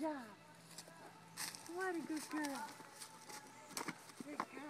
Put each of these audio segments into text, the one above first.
job. What a good girl. Good.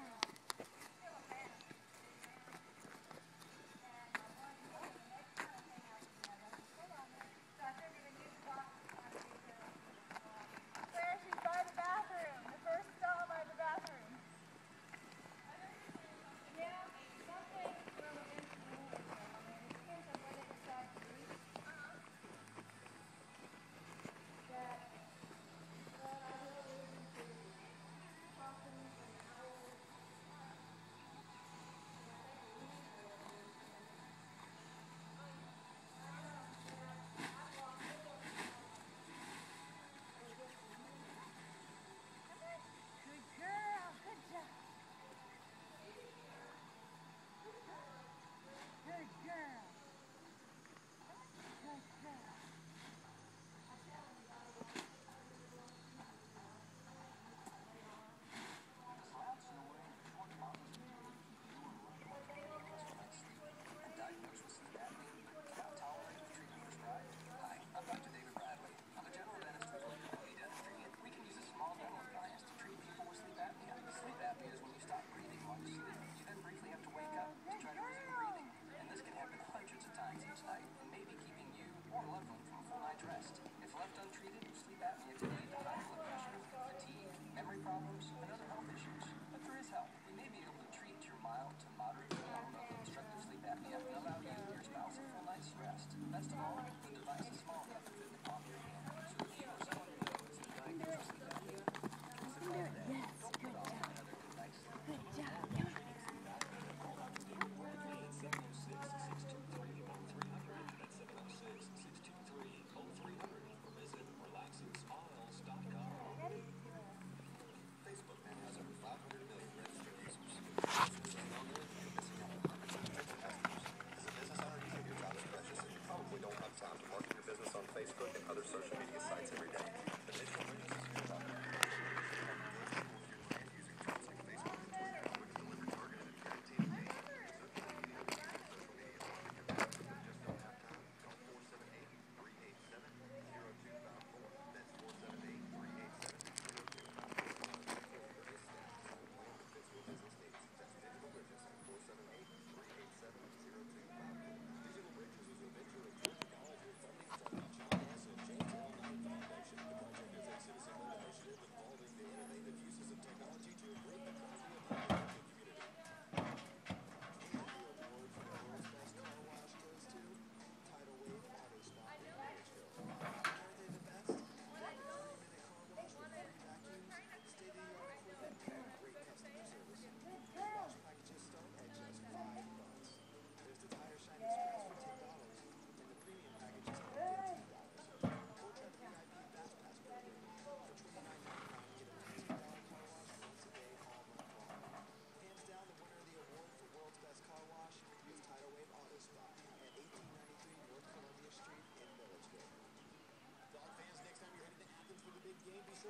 Facebook and other social media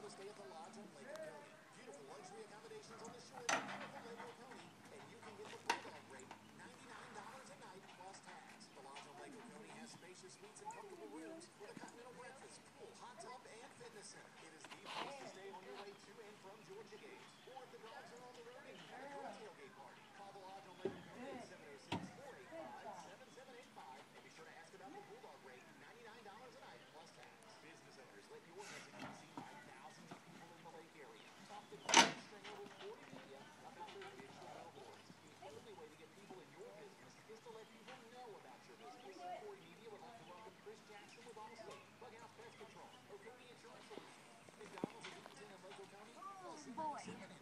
will stay at the Lodge at Lake Pavilion. Beautiful luxury accommodations on the shore of beautiful Lake Oconee, and you can get the full dog rate, $99 a night plus tax. The Lodge on Lake Oconee has spacious suites and comfortable rooms with a continental breakfast, pool, hot tub, and fitness center. It is the place to stay on your way to and from Georgia Gate, or if the dogs are on the road boy.